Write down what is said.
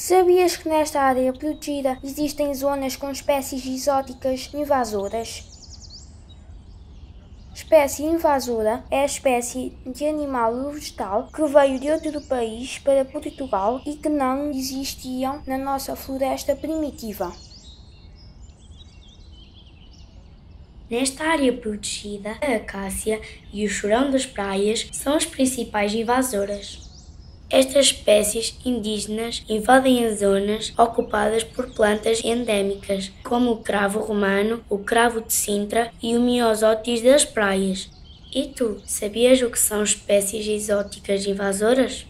Sabias que nesta área protegida existem zonas com espécies exóticas invasoras? Espécie invasora é a espécie de animal vegetal que veio de outro país para Portugal e que não existiam na nossa floresta primitiva. Nesta área protegida, a acácia e o chorão das praias são as principais invasoras. Estas espécies indígenas invadem as zonas ocupadas por plantas endémicas, como o cravo romano, o cravo de Sintra e o miosótis das praias. E tu, sabias o que são espécies exóticas invasoras?